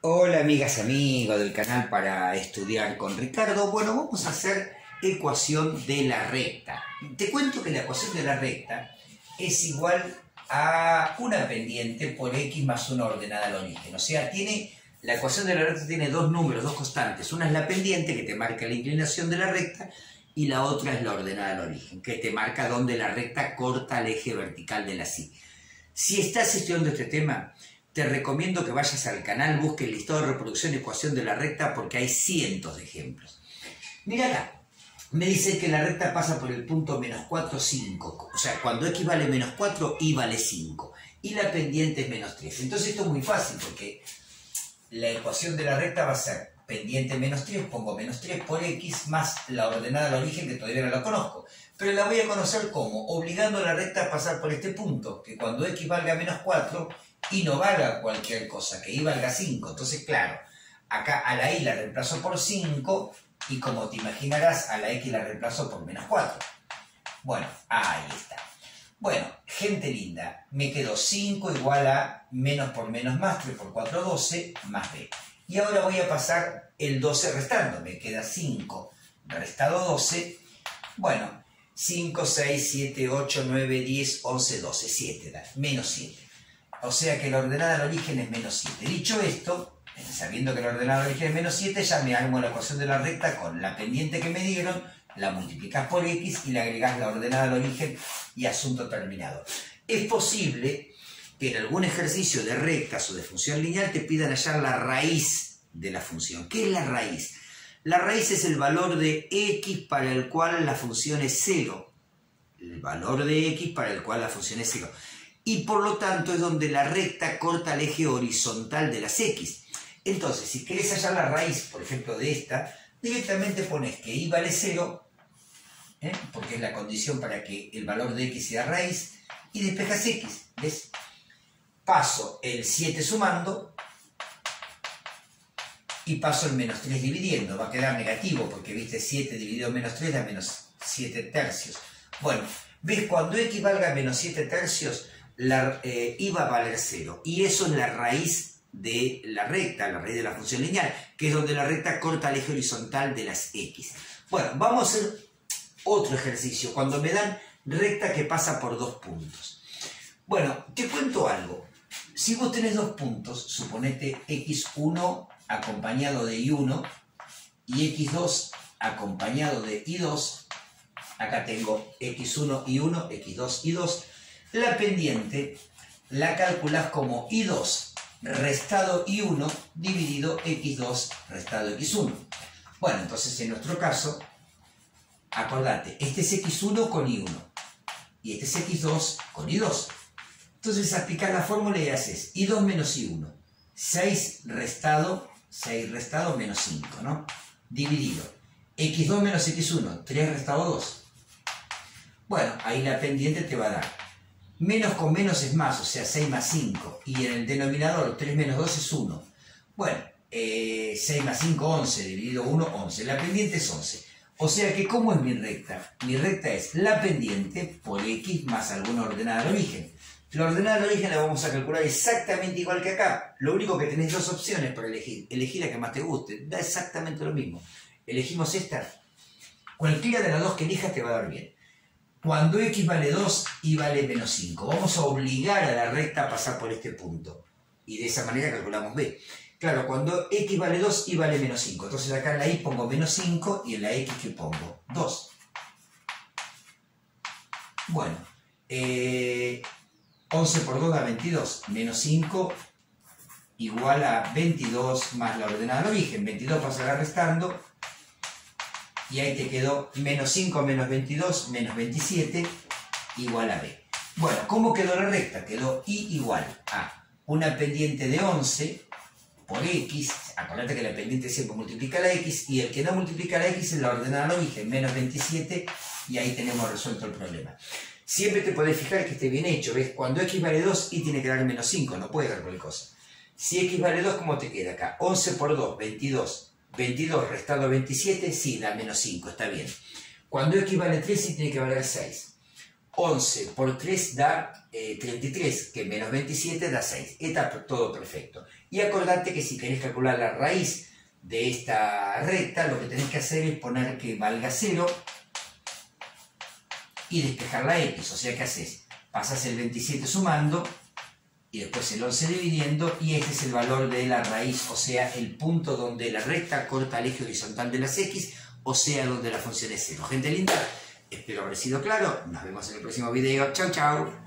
Hola amigas y amigos del canal para estudiar con Ricardo. Bueno, vamos a hacer ecuación de la recta. Te cuento que la ecuación de la recta es igual a una pendiente por x más una ordenada al origen. O sea, tiene la ecuación de la recta tiene dos números, dos constantes. Una es la pendiente que te marca la inclinación de la recta y la otra es la ordenada al origen, que te marca dónde la recta corta el eje vertical de la sí. Si estás estudiando este tema, te recomiendo que vayas al canal, busques el listado de reproducción y ecuación de la recta porque hay cientos de ejemplos. Mira acá, me dice que la recta pasa por el punto menos 4, 5. O sea, cuando x vale menos 4, y vale 5. Y la pendiente es menos 3. Entonces esto es muy fácil porque la ecuación de la recta va a ser pendiente menos 3, pongo menos 3 por x más la ordenada al origen que todavía no la conozco. Pero la voy a conocer como, obligando a la recta a pasar por este punto, que cuando x valga menos 4, y no valga cualquier cosa, que y valga 5. Entonces, claro, acá a la y la reemplazo por 5 y como te imaginarás, a la x la reemplazo por menos 4. Bueno, ahí está. Bueno, gente linda, me quedó 5 igual a menos por menos más, 3 por 4, 12, más b. Y ahora voy a pasar el 12 restando, me queda 5 restado 12. Bueno, 5, 6, 7, 8, 9, 10, 11, 12, 7 da, menos 7. O sea que la ordenada al origen es menos 7. Dicho esto, sabiendo que la al origen es menos 7, ya me armo la ecuación de la recta con la pendiente que me dieron, la multiplicas por x y le agregas la ordenada al origen y asunto terminado. Es posible que en algún ejercicio de rectas o de función lineal te pidan hallar la raíz de la función. ¿Qué es la raíz? La raíz es el valor de x para el cual la función es 0. El valor de x para el cual la función es 0 y por lo tanto es donde la recta corta el eje horizontal de las x. Entonces, si querés hallar la raíz, por ejemplo, de esta, directamente pones que y vale 0, ¿eh? porque es la condición para que el valor de x sea raíz, y despejas x, ¿ves? Paso el 7 sumando, y paso el menos 3 dividiendo, va a quedar negativo, porque viste 7 dividido menos 3 da menos 7 tercios. Bueno, ¿ves? Cuando x valga menos 7 tercios, la, eh, iba a valer 0. Y eso es la raíz de la recta, la raíz de la función lineal, que es donde la recta corta el eje horizontal de las x. Bueno, vamos a hacer otro ejercicio, cuando me dan recta que pasa por dos puntos. Bueno, te cuento algo. Si vos tenés dos puntos, suponete x1 acompañado de y1 y x2 acompañado de y2, acá tengo x1 y 1, x2 y 2, la pendiente la calculas como I2 restado I1 dividido X2 restado X1. Bueno, entonces en nuestro caso, acordate, este es X1 con I1 y este es X2 con I2. Entonces aplicar la fórmula y haces I2 menos I1. 6 restado, 6 restado menos 5, ¿no? Dividido. X2 menos X1, 3 restado 2. Bueno, ahí la pendiente te va a dar Menos con menos es más, o sea, 6 más 5. Y en el denominador 3 menos 2 es 1. Bueno, 6 eh, más 5, 11. Dividido 1, 11. La pendiente es 11. O sea que, ¿cómo es mi recta? Mi recta es la pendiente por x más alguna ordenada al origen. La ordenada al origen la vamos a calcular exactamente igual que acá. Lo único que tenés dos opciones para elegir. Elegir la que más te guste. Da exactamente lo mismo. Elegimos esta. Cualquiera de las dos que elijas te va a dar bien. Cuando x vale 2, y vale menos 5. Vamos a obligar a la recta a pasar por este punto. Y de esa manera calculamos b. Claro, cuando x vale 2, y vale menos 5. Entonces acá en la y pongo menos 5 y en la x que pongo 2. Bueno, 11 eh, por 2 da 22. Menos 5 igual a 22 más la ordenada del origen. 22 pasará restando y ahí te quedó menos 5 menos 22 menos 27 igual a b. Bueno, ¿cómo quedó la recta? Quedó y igual a una pendiente de 11 por x, acordate que la pendiente siempre multiplica la x, y el que no multiplica la x es la ordenada al origen, menos 27, y ahí tenemos resuelto el problema. Siempre te podés fijar que esté bien hecho, ¿ves? Cuando x vale 2, y tiene que dar menos 5, no puede dar cualquier cosa. Si x vale 2, ¿cómo te queda acá? 11 por 2, 22. 22 restado 27, sí, da menos 5, está bien. Cuando x vale 3, sí tiene que valer 6. 11 por 3 da 33, eh, que menos 27 da 6. Está todo perfecto. Y acordate que si querés calcular la raíz de esta recta, lo que tenés que hacer es poner que valga 0 y despejar la x. O sea, ¿qué haces? Pasas el 27 sumando y después el 11 dividiendo y este es el valor de la raíz, o sea, el punto donde la recta corta el eje horizontal de las x, o sea, donde la función es 0. Gente linda, espero haber sido claro. Nos vemos en el próximo video. Chau, chau.